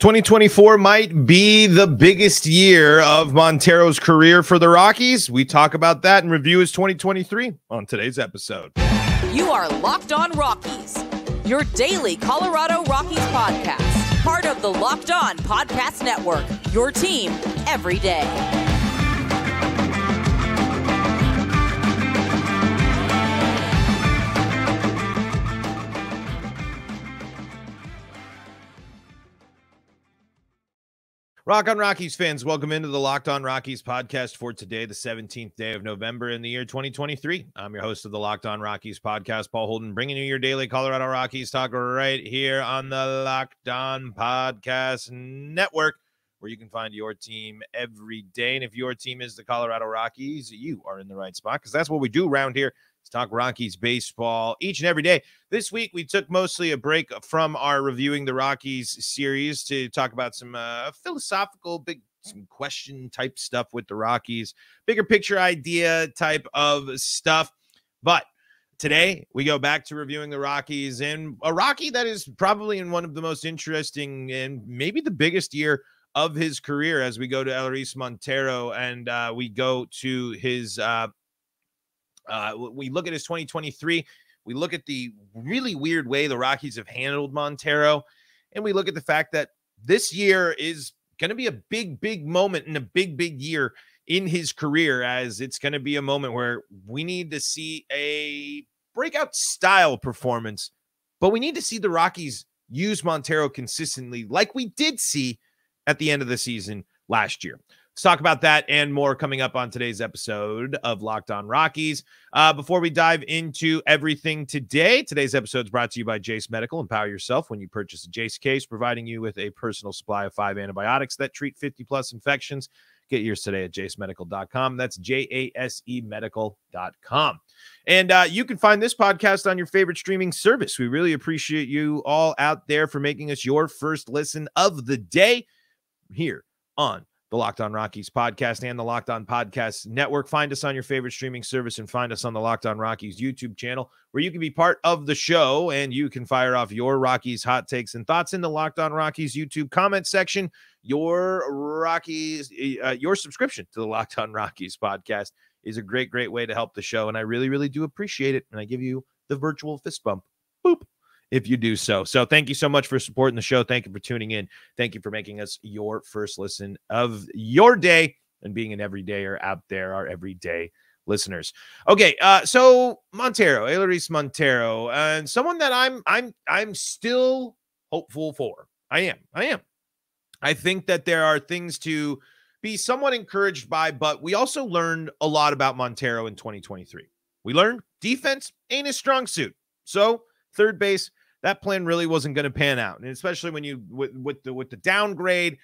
2024 might be the biggest year of Montero's career for the Rockies. We talk about that and review his 2023 on today's episode. You are Locked On Rockies, your daily Colorado Rockies podcast, part of the Locked On Podcast Network, your team every day. Rock on Rockies fans, welcome into the Locked on Rockies podcast for today, the 17th day of November in the year 2023. I'm your host of the Locked on Rockies podcast, Paul Holden, bringing you your daily Colorado Rockies talk right here on the Locked on Podcast Network, where you can find your team every day. And if your team is the Colorado Rockies, you are in the right spot because that's what we do around here Talk Rockies baseball each and every day. This week, we took mostly a break from our reviewing the Rockies series to talk about some uh, philosophical, big some question type stuff with the Rockies, bigger picture idea type of stuff. But today we go back to reviewing the Rockies and a Rocky that is probably in one of the most interesting and maybe the biggest year of his career as we go to Elehuris Montero and uh, we go to his uh, uh, we look at his 2023. We look at the really weird way the Rockies have handled Montero, and we look at the fact that this year is going to be a big, big moment and a big, big year in his career, as it's going to be a moment where we need to see a breakout style performance, but we need to see the Rockies use Montero consistently, like we did see at the end of the season last year. Let's talk about that and more coming up on today's episode of Locked On Rockies. Uh, before we dive into everything today, today's episode is brought to you by Jase Medical. Empower yourself when you purchase a Jase case, providing you with a personal supply of five antibiotics that treat 50 plus infections. Get yours today at jasemedical.com. That's J A S E medical.com. And uh, you can find this podcast on your favorite streaming service. We really appreciate you all out there for making us your first listen of the day here on the Locked On Rockies podcast and the Locked On Podcast Network. Find us on your favorite streaming service and find us on the Locked On Rockies YouTube channel where you can be part of the show and you can fire off your Rockies hot takes and thoughts in the Locked On Rockies YouTube comment section. Your Rockies, uh, your subscription to the Locked On Rockies podcast is a great, great way to help the show. And I really, really do appreciate it. And I give you the virtual fist bump. If you do so. So thank you so much for supporting the show. Thank you for tuning in. Thank you for making us your first listen of your day and being an everydayer out there, our everyday listeners. Okay, uh, so Montero, Elehuris Montero, and someone that I'm I'm I'm still hopeful for. I am. I am. I think that there are things to be somewhat encouraged by, but we also learned a lot about Montero in 2023. We learned defense ain't his strong suit. So, third base that plan really wasn't going to pan out, and especially when you with, with the with the downgrade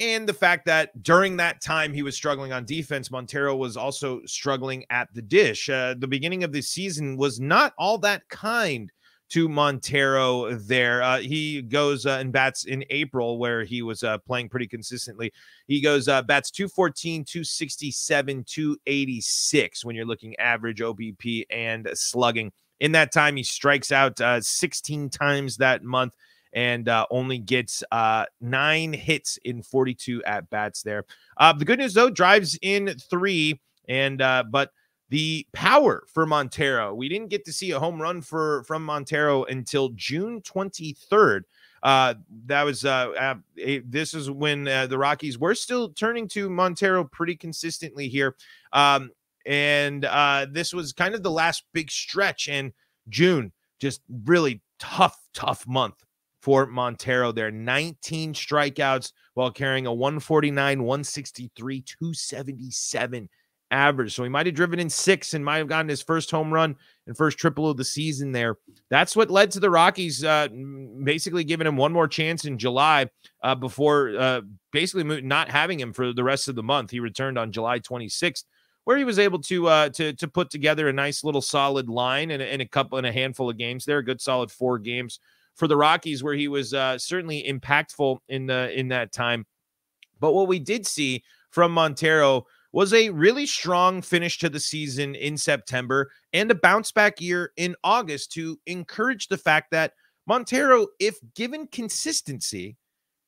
and the fact that during that time he was struggling on defense, Montero was also struggling at the dish. Uh, the beginning of the season was not all that kind to Montero there. Uh, he goes uh, and bats in April, where he was uh, playing pretty consistently. He goes uh, bats 214, 267, 286 when you're looking average OBP and slugging. In that time, he strikes out uh, 16 times that month and uh, only gets uh, nine hits in 42 at bats there. Uh, the good news though, drives in three, and uh, but the power for Montero, we didn't get to see a home run for from Montero until June 23rd. Uh, that was uh, uh, this is when the Rockies were still turning to Montero pretty consistently here. Um, and uh, this was kind of the last big stretch. And June, just really tough, tough month for Montero there. 19 strikeouts while carrying a 149, 163, 277 average. So he might have driven in six and might have gotten his first home run and first triple of the season there. That's what led to the Rockies uh, basically giving him one more chance in July uh, before uh, basically not having him for the rest of the month. He returned on July 26th where he was able to uh, to to put together a nice little solid line and, a couple and a handful of games there, a good solid four games for the Rockies, where he was uh, certainly impactful in the in that time. But what we did see from Montero was a really strong finish to the season in September and a bounce back year in August to encourage the fact that Montero, if given consistency,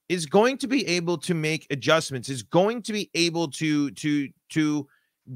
is going to be able to make adjustments, is going to be able to to to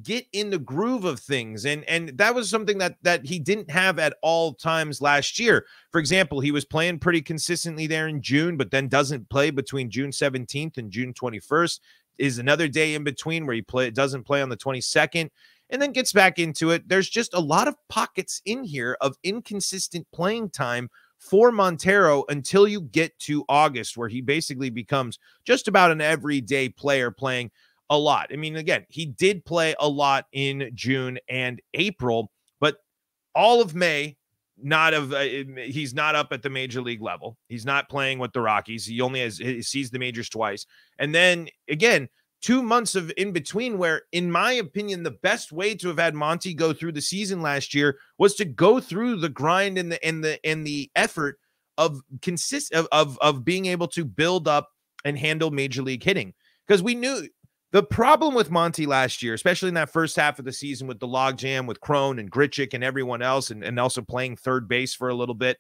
get in the groove of things and and that was something that that he didn't have at all times last year. For example he was playing pretty consistently there in june but then doesn't play between june 17th and june 21st is another day in between where he play doesn't play on the 22nd and then gets back into it. There's just a lot of pockets in here of inconsistent playing time for Montero until you get to August, where he basically becomes just about an everyday player playing a lot. I mean, again, he did play a lot in June and April, but all of May, not of uh, he's not up at the major league level. He's not playing with the Rockies. He only has he sees the majors twice, and then again. Two months of in between, where, in my opinion, the best way to have had Monty go through the season last year was to go through the grind and the and the and the effort of consist of of, of being able to build up and handle major league hitting because we knew the problem with Monty last year, especially in that first half of the season with the logjam with Cron and Grichuk and everyone else, and, and also playing third base for a little bit,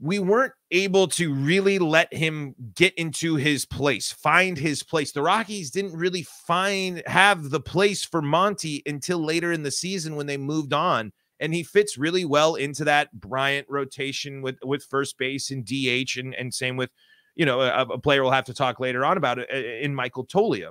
we weren't able to really let him get into his place, find his place. The Rockies didn't really find have the place for Monty until later in the season when they moved on. And he fits really well into that Bryant rotation with with first base and DH, and, and same with you know, a, a player will have to talk later on about it in Michael Toglia.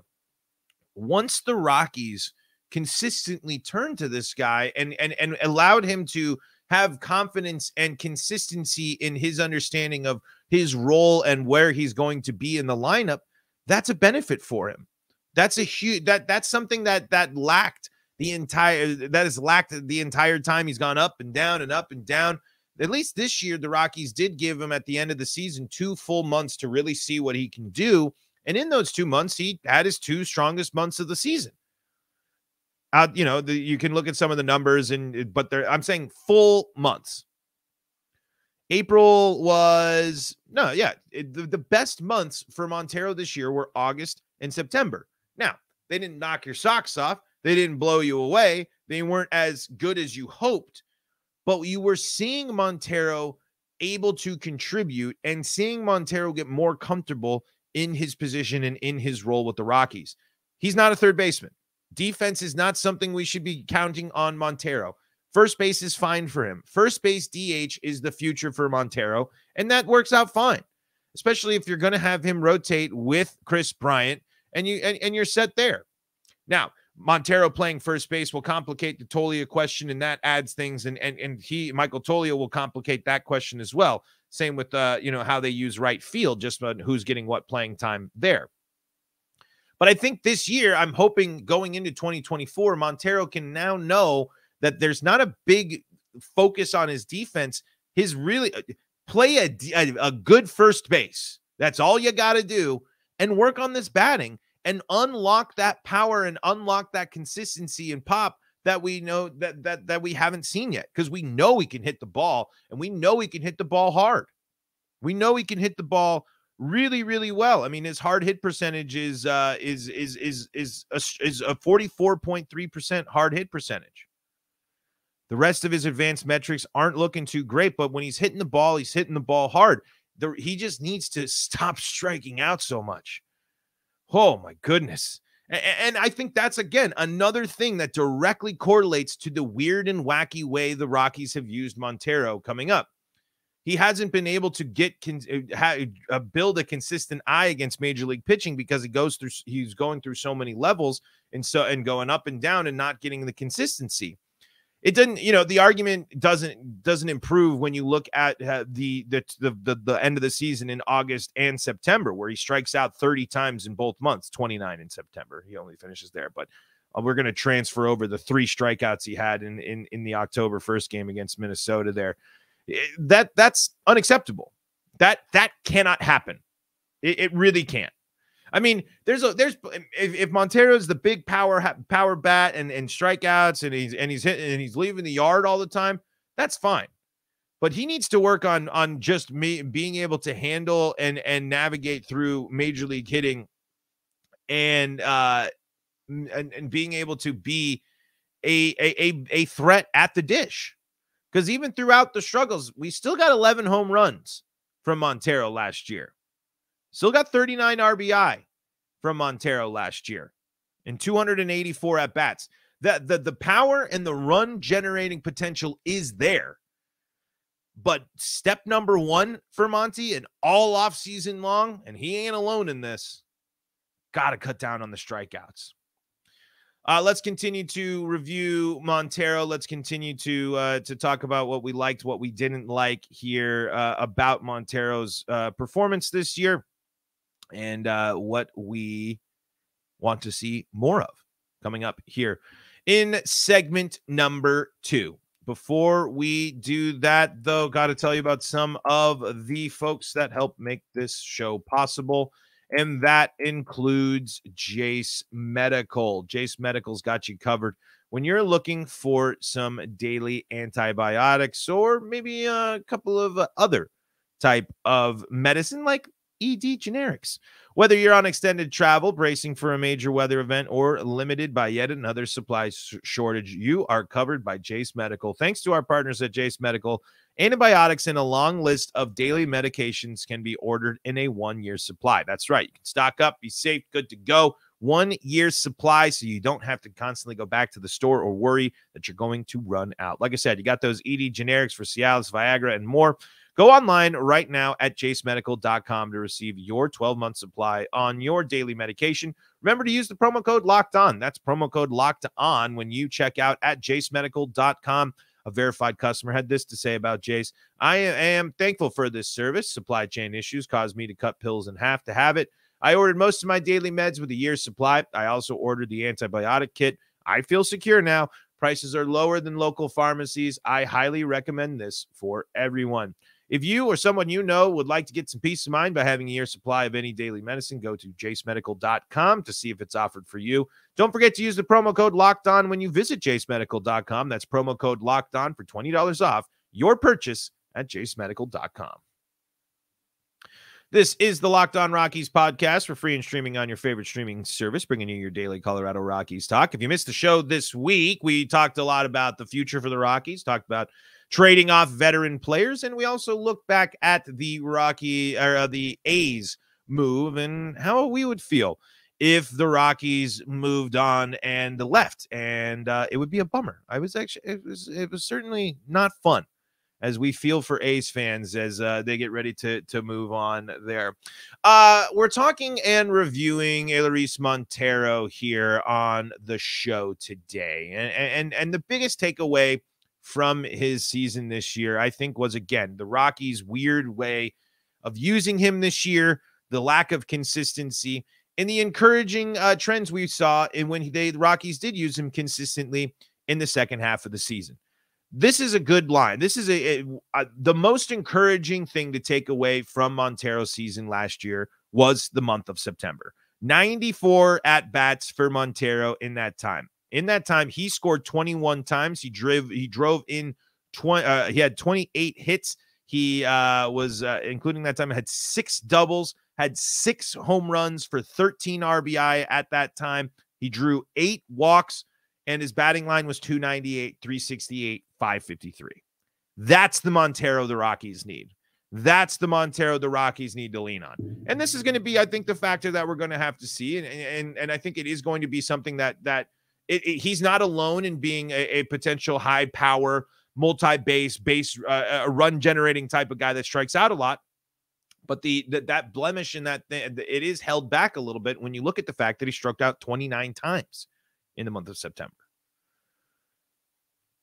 Once the Rockies consistently turned to this guy and and and allowed him to have confidence and consistency in his understanding of his role and where he's going to be in the lineup, that's a benefit for him. That's a huge that that's something that that lacked the entire that has lacked the entire time he's gone up and down and up and down at least this year, the Rockies did give him at the end of the season two full months to really see what he can do. And in those two months, he had his two strongest months of the season. Uh, you know, the, you can look at some of the numbers, and but I'm saying full months. April was no, yeah, it, the, the best months for Montero this year were August and September. Now they didn't knock your socks off, they didn't blow you away, they weren't as good as you hoped, but you were seeing Montero able to contribute and seeing Montero get more comfortable in his position and in his role with the Rockies. He's not a third baseman. Defense is not something we should be counting on Montero. First base is fine for him. First base DH is the future for Montero, and that works out fine, especially if you're going to have him rotate with Kris Bryant and you and, and you're set there. Now, Montero playing first base will complicate the Toglia question, and that adds things. And and and he, Michael Toglia will complicate that question as well. Same with uh, you know, how they use right field, just on who's getting what playing time there. But I think this year, I'm hoping going into 2024, Montero can now know that there's not a big focus on his defense. His really uh, play a, a, a good first base. That's all you got to do, and work on this batting and unlock that power and unlock that consistency and pop that we know that that that we haven't seen yet because we know he can hit the ball and we know he can hit the ball hard. We know he can hit the ball really really well. I mean his hard hit percentage is uh is is is is a, is a 44.3% hard hit percentage. The rest of his advanced metrics aren't looking too great, but when he's hitting the ball, he's hitting the ball hard. The, he just needs to stop striking out so much. Oh my goodness. And I think that's again another thing that directly correlates to the weird and wacky way the Rockies have used Montero coming up. He hasn't been able to get uh, uh, build a consistent eye against major league pitching because he goes through he's going through so many levels and so and going up and down and not getting the consistency it didn't you know the argument doesn't doesn't improve when you look at uh, the, the, the the end of the season in august and september where he strikes out 30 times in both months 29 in september. He only finishes there but uh, we're going to transfer over the three strikeouts he had in in in the october first game against minnesota there. It, eh, that that's unacceptable. That that cannot happen. It, it really can't I mean, there's a there's if, if Montero's the big power power bat and and strikeouts and he's and he's hitting and he's leaving the yard all the time, that's fine. But he needs to work on on just me being able to handle and and navigate through major league hitting and uh and, and being able to be a a a threat at the dish. Because even throughout the struggles, we still got 11 home runs from Montero last year. Still got 39 RBI from Montero last year and 284 at bats. The, the, the power and the run generating potential is there. But step number one for Monty and all off season long, and he ain't alone in this, got to cut down on the strikeouts. Uh, let's continue to review Montero. Let's continue to uh, to talk about what we liked, what we didn't like here uh, about Montero's uh, performance this year, and uh, what we want to see more of coming up here in segment number two. Before we do that, though, got to tell you about some of the folks that help make this show possible and that includes Jase Medical. Jase Medical's got you covered when you're looking for some daily antibiotics or maybe a couple of other type of medicine like ED generics. Whether you're on extended travel, bracing for a major weather event, or limited by yet another supply sh- shortage, you are covered by Jase Medical. Thanks to our partners at Jase Medical, antibiotics and a long list of daily medications can be ordered in a one year supply. That's right. You can stock up, be safe, good to go. One year supply, so you don't have to constantly go back to the store or worry that you're going to run out. Like I said, you got those ED generics for Cialis, Viagra, and more. Go online right now at jasemedical.com to receive your 12 month supply on your daily medication. Remember to use the promo code locked on. That's promo code locked on when you check out at jasemedical.com. A verified customer had this to say about Jase. I am thankful for this service. Supply chain issues caused me to cut pills in half to have it. I ordered most of my daily meds with a year's supply. I also ordered the antibiotic kit. I feel secure now. Prices are lower than local pharmacies. I highly recommend this for everyone. If you or someone you know would like to get some peace of mind by having a year supply of any daily medicine, go to jasemedical.com to see if it's offered for you. Don't forget to use the promo code locked on when you visit jasemedical.com. That's promo code locked on for $20 off your purchase at jasemedical.com. This is the Locked On Rockies podcast for free and streaming on your favorite streaming service, bringing you your daily Colorado Rockies talk. If you missed the show this week, we talked a lot about the future for the Rockies, talked about trading off veteran players. And we also look back at the Rocky or uh, the A's move and how we would feel if the Rockies moved on and left. And uh, it would be a bummer. I was actually, it was, it was certainly not fun as we feel for A's fans as uh, they get ready to to move on there. Uh, we're talking and reviewing Elehuris Montero here on the show today, and and and the biggest takeaway from his season this year, I think was again the Rockies' weird way of using him this year, the lack of consistency, and the encouraging uh, trends we saw in when they the Rockies did use him consistently in the second half of the season. This is a good line. This is a, a, a the most encouraging thing to take away from Montero's season last year was the month of September. 94 at bats for Montero in that time. In that time, he scored 21 times. He drove he drove in 20 uh, he had 28 hits. He uh, was uh, including that time had six doubles, had six home runs for 13 RBI at that time. He drew eight walks and his batting line was 298, 368, 553. That's the Montero the Rockies need. That's the Montero the Rockies need to lean on. And this is going to be, I think, the factor that we're going to have to see. And, and, and I think it is going to be something that that it, it, he's not alone in being a, a potential high power, multi base, base, uh, a run generating type of guy that strikes out a lot. But the, the that blemish in that thing, it is held back a little bit when you look at the fact that he struck out 29 times in the month of September.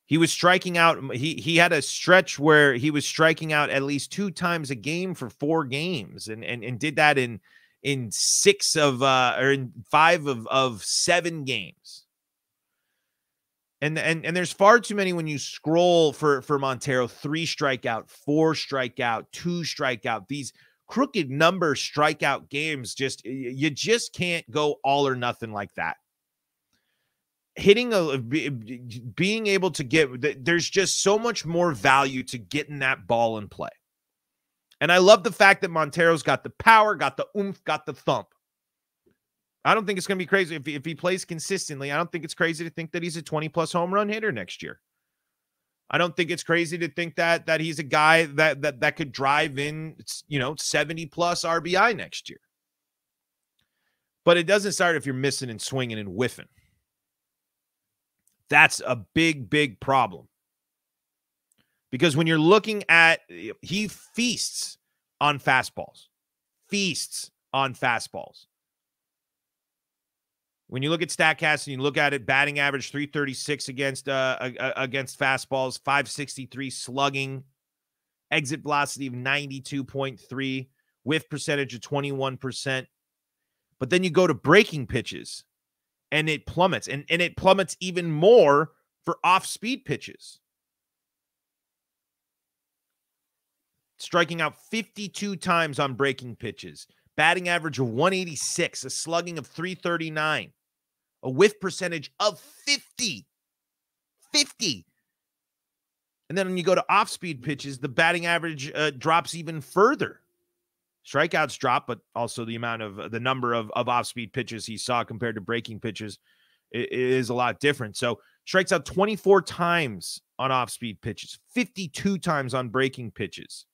He was striking out. He he had a stretch where he was striking out at least two times a game for four games, and and and did that in in six of uh or in five of of seven games. And, and and there's far too many when you scroll for for Montero, three strikeout, four strikeout, two strikeout. These crooked number strikeout games just you just can't go all or nothing like that. Hitting a being able to get there's just so much more value to getting that ball in play. And I love the fact that Montero's got the power, got the oomph, got the thump. I don't think it's going to be crazy if he, if he plays consistently. I don't think it's crazy to think that he's a 20 plus home run hitter next year. I don't think it's crazy to think that that he's a guy that that that could drive in, you know, 70 plus RBI next year. But it doesn't start if you're missing and swinging and whiffing. That's a big, big problem. Because when you're looking at, he feasts on fastballs, feasts on fastballs. When you look at Statcast and you look at it, batting average 336 against uh, against fastballs, 563 slugging, exit velocity of 92.3, whiff percentage of 21%. But then you go to breaking pitches and it plummets and, and it plummets even more for off-speed pitches. Striking out 52 times on breaking pitches, batting average of 186, a slugging of 339 a whiff percentage of 50. 50. And then when you go to off speed pitches, the batting average uh, drops even further. Strikeouts drop, but also the amount of uh, the number of, of off speed pitches he saw compared to breaking pitches is a lot different. So strikes out 24 times on off speed pitches, 52 times on breaking pitches.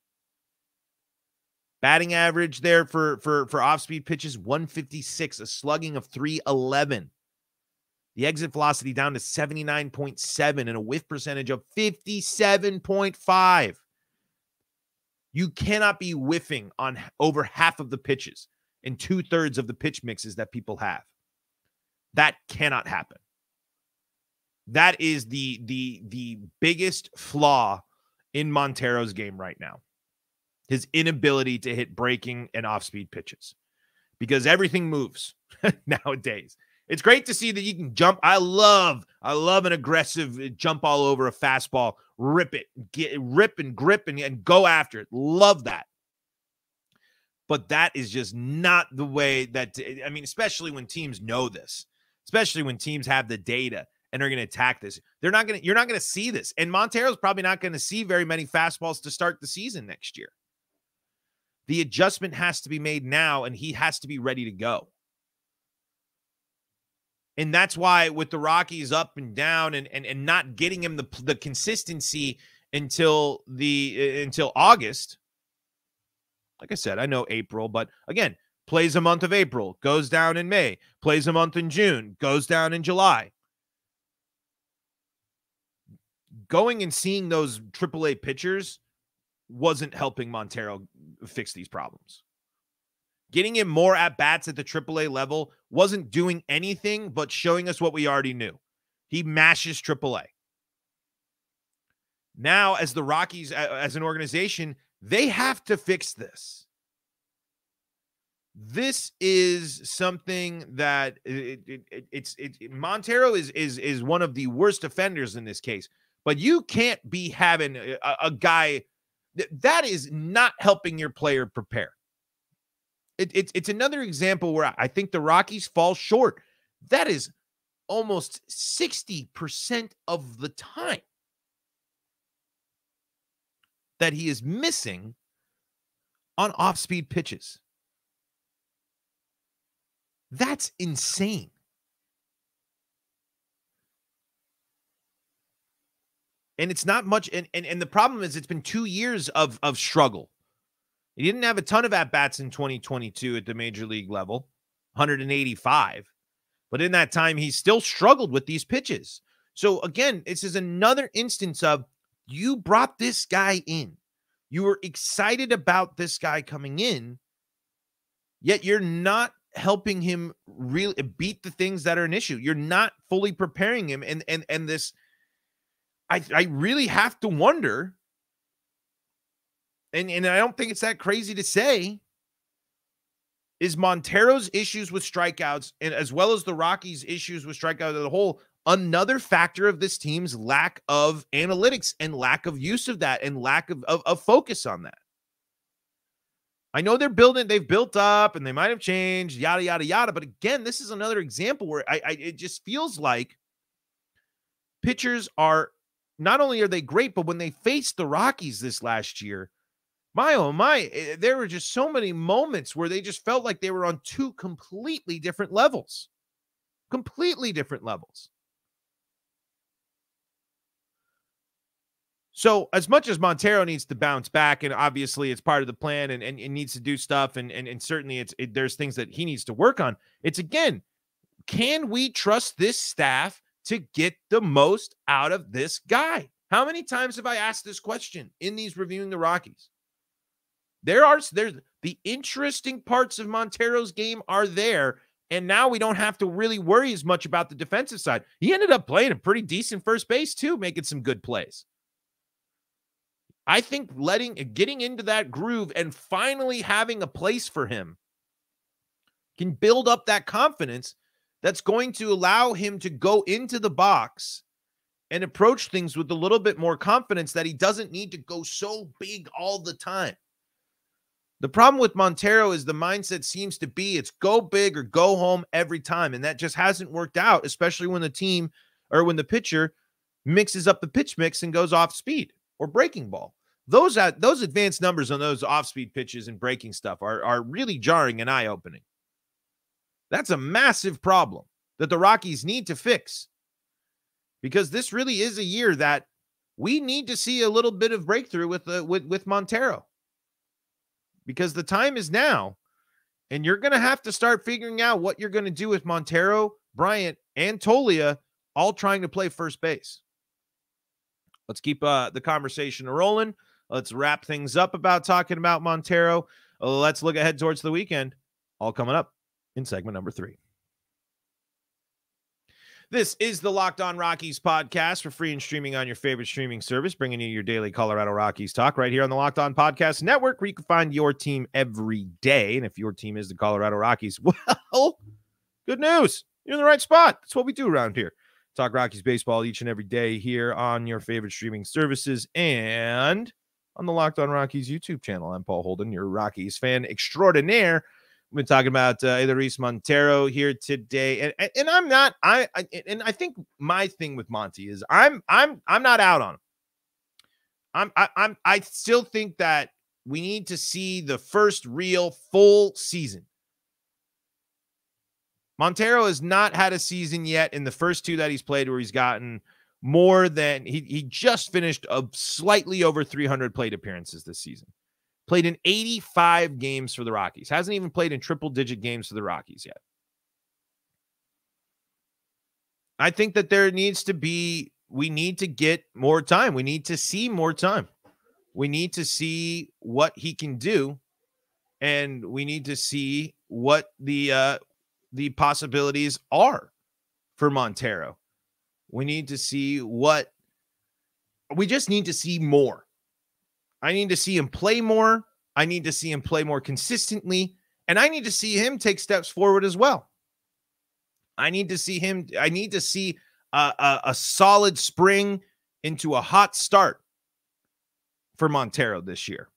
Batting average there for for for off speed pitches 156, a slugging of 311. The exit velocity down to 79.7 and a whiff percentage of 57.5. You cannot be whiffing on over half of the pitches and two thirds of the pitch mixes that people have. That cannot happen. That is the the the biggest flaw in Montero's game right now. His inability to hit breaking and off-speed pitches. Because everything moves nowadays. It's great to see that you can jump. I love, I love an aggressive uh, jump all over a fastball, rip it, get rip and grip and, and go after it. Love that. But that is just not the way that I mean, especially when teams know this, especially when teams have the data and are going to attack this. They're not going to, you're not going to see this. And Montero's probably not going to see very many fastballs to start the season next year. The adjustment has to be made now, and he has to be ready to go. And that's why with the Rockies up and down and and, and not getting him the the consistency until the uh, until August. Like I said, I know April, but again, plays a month of April, goes down in May, plays a month in June, goes down in July. Going and seeing those AAA pitchers wasn't helping Montero fix these problems. Getting him more at bats at the AAA level wasn't doing anything but showing us what we already knew. He mashes AAA. Now, as the Rockies, as an organization, they have to fix this. This is something that it, it, it, it's it, Montero is is is one of the worst offenders in this case. But you can't be having a, a guy that, that is not helping your player prepare it, it's it's another example where I think the Rockies fall short. That is almost 60% of the time that he is missing on off speed pitches. That's insane. And it's not much. And, and, and the problem is, it's been two years of, of struggle he didn't have a ton of at bats in 2022 at the major league level, 185. But in that time, he still struggled with these pitches. So again, this is another instance of you brought this guy in. You were excited about this guy coming in, yet you're not helping him really beat the things that are an issue. You're not fully preparing him. And and and this I I really have to wonder and, and I don't think it's that crazy to say, is Montero's issues with strikeouts and as well as the Rockies' issues with strikeouts as a whole another factor of this team's lack of analytics and lack of use of that and lack of, of, of focus on that. I know they're building, they've built up and they might have changed, yada, yada, yada. But again, this is another example where I, I it just feels like pitchers are not only are they great, but when they faced the Rockies this last year, my oh my, eh, there were just so many moments where they just felt like they were on two completely different levels. Completely different levels. So as much as Montero needs to bounce back, and obviously it's part of the plan, and and it needs to do stuff, and and, and certainly it's it, there's things that he needs to work on. It's again, can we trust this staff to get the most out of this guy? How many times have I asked this question in these reviewing the Rockies? There are there's the interesting parts of Montero's game are there, and now we don't have to really worry as much about the defensive side. He ended up playing a pretty decent first base too, making some good plays. I think letting getting into that groove and finally having a place for him can build up that confidence that's going to allow him to go into the box and approach things with a little bit more confidence that he doesn't need to go so big all the time. The problem with Montero is the mindset seems to be it's go big or go home every time. And that just hasn't worked out, especially when the team or when the pitcher mixes up the pitch mix and goes off speed or breaking ball. Those uh, those advanced numbers on those off-speed pitches and breaking stuff are are really jarring and eye-opening. That's a massive problem that the Rockies need to fix. Because this really is a year that we need to see a little bit of breakthrough with with with Montero. Because the time is now and you're going to have to start figuring out what you're going to do with Montero, Bryant, and Toglia all trying to play first base. Let's keep uh, the conversation rolling. Let's wrap things up about talking about Montero. Let's look ahead towards the weekend. All coming up in segment number three. This is the Locked On Rockies podcast for free and streaming on your favorite streaming service, bringing you your daily Colorado Rockies talk right here on the Locked On Podcast Network, where you can find your team every day. And if your team is the Colorado Rockies, well, good news. You're in the right spot. That's what we do around here. Talk Rockies baseball each and every day here on your favorite streaming services and on the Locked On Rockies YouTube channel. I'm Paul Holden, your Rockies fan extraordinaire. We've been talking about uh, Montero here today, and and I'm not I, I and I think my thing with Monty is I'm I'm I'm not out on him. I'm I, I'm I still think that we need to see the first real full season. Montero has not had a season yet in the first two that he's played where he's gotten more than he, he just finished a slightly over 300 plate appearances this season. Played in 85 games for the Rockies. Hasn't even played in triple digit games for the Rockies yet. I think that there needs to be, we need to get more time. We need to see more time. We need to see what he can do. And we need to see what the uh the possibilities are for Montero. We need to see what we just need to see more. I need to see him play more. I need to see him play more consistently. And I need to see him take steps forward as well. I need to see him. I need to see a, a, a solid spring into a hot start for Montero this year.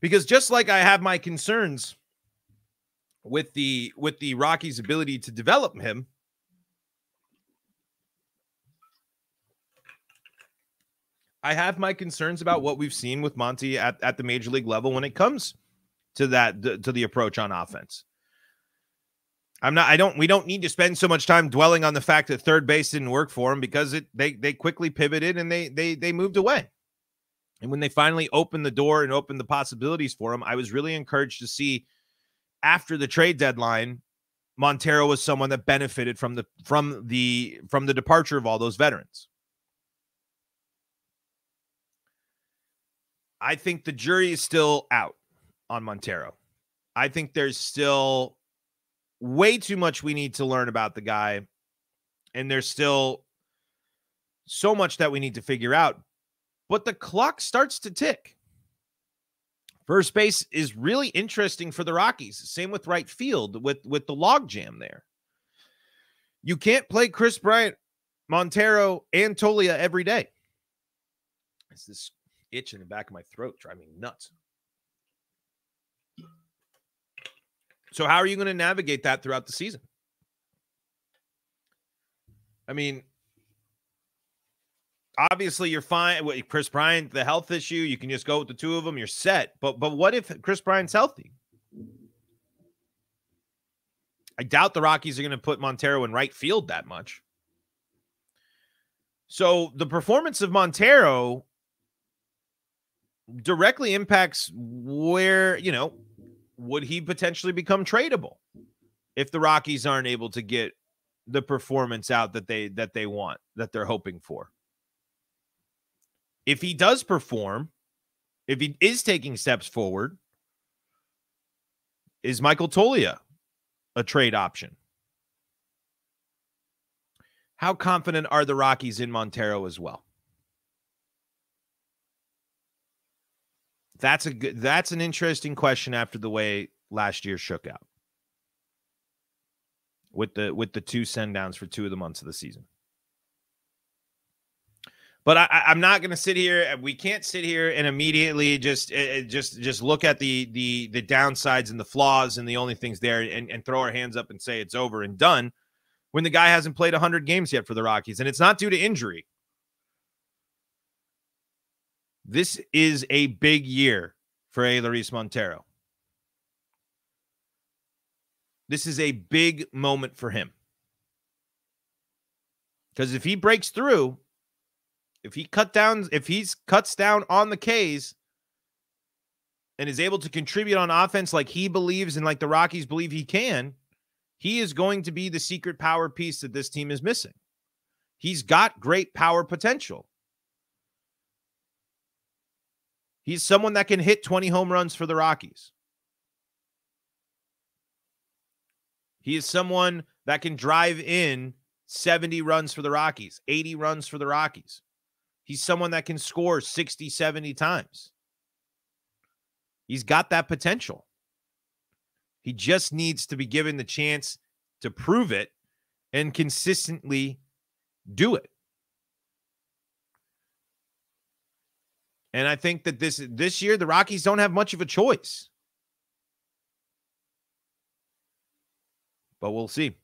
Because just like I have my concerns with the with the Rockies' ability to develop him, I have my concerns about what we've seen with Monty at, at the major league level when it comes to that to the approach on offense. I'm not I don't we don't need to spend so much time dwelling on the fact that third base didn't work for him because it they they quickly pivoted and they they they moved away. And when they finally opened the door and opened the possibilities for him, I was really encouraged to see after the trade deadline Montero was someone that benefited from the from the from the departure of all those veterans. I think the jury is still out on Montero. I think there's still way too much we need to learn about the guy. And there's still so much that we need to figure out. But the clock starts to tick. First base is really interesting for the Rockies. Same with right field with, with the logjam there. You can't play Kris Bryant, Montero, and Toglia every day. It's this itch in the back of my throat driving nuts. So, how are you going to navigate that throughout the season? I mean, obviously you're fine with Kris Bryant, the health issue. You can just go with the two of them. You're set. But but what if Kris Bryant's healthy? I doubt the Rockies are going to put Montero in right field that much. So the performance of Montero directly impacts where, you know, would he potentially become tradable if the Rockies aren't able to get the performance out that they that they want, that they're hoping for. If he does perform, if he is taking steps forward, is Michael Toglia a trade option? How confident are the Rockies in Montero as well? That's a good that's an interesting question after the way last year shook out. With the with the two send downs for two of the months of the season. But I, I'm not going to sit here. We can't sit here and immediately just uh, just just look at the the the downsides and the flaws and the only things there and, and throw our hands up and say it's over and done when the guy hasn't played 100 games yet for the Rockies. And it's not due to injury. This is a big year for Elehuris Montero. This is a big moment for him. Because if he breaks through, if he cut down, if he's cuts down on the K's and is able to contribute on offense like he believes and like the Rockies believe he can, he is going to be the secret power piece that this team is missing. He's got great power potential. He's someone that can hit 20 home runs for the Rockies. He is someone that can drive in 70 runs for the Rockies, 80 runs for the Rockies. He's someone that can score 60, 70 times. He's got that potential. He just needs to be given the chance to prove it and consistently do it. And I think that this this year the Rockies don't have much of a choice. But we'll see.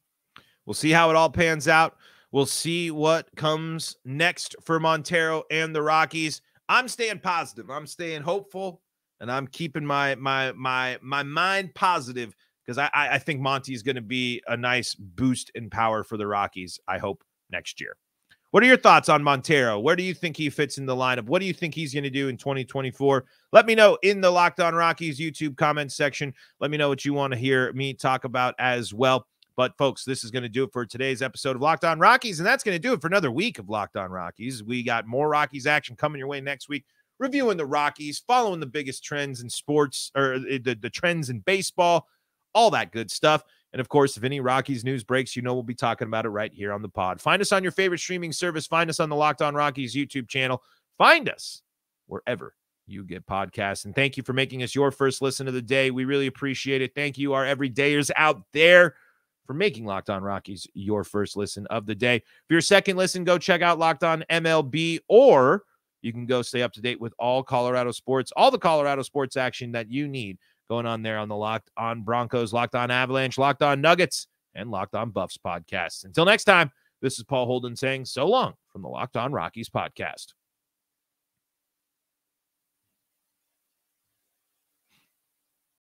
We'll see how it all pans out. We'll see what comes next for Montero and the Rockies. I'm staying positive. I'm staying hopeful, and I'm keeping my my my my mind positive because I I think Monty is going to be a nice boost in power for the Rockies. I hope next year. What are your thoughts on Montero? Where do you think he fits in the lineup? What do you think he's going to do in 2024? Let me know in the Locked On Rockies YouTube comment section. Let me know what you want to hear me talk about as well. But folks, this is going to do it for today's episode of Locked On Rockies, and that's going to do it for another week of Locked On Rockies. We got more Rockies action coming your way next week. Reviewing the Rockies, following the biggest trends in sports or uh, the, the trends in baseball, all that good stuff. And of course, if any Rockies news breaks, you know we'll be talking about it right here on the pod. Find us on your favorite streaming service. Find us on the Locked On Rockies YouTube channel. Find us wherever you get podcasts. And thank you for making us your first listen of the day. We really appreciate it. Thank you, our everydayers out there, for making Locked On Rockies your first listen of the day. For your second listen, go check out Locked On MLB, or you can go stay up to date with all Colorado sports, all the Colorado sports action that you need going on there on the Locked On Broncos, Locked On Avalanche, Locked On Nuggets, and Locked On Buffs podcasts. Until next time, this is Paul Holden saying so long from the Locked On Rockies podcast.